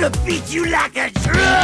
gonna beat you like a drum!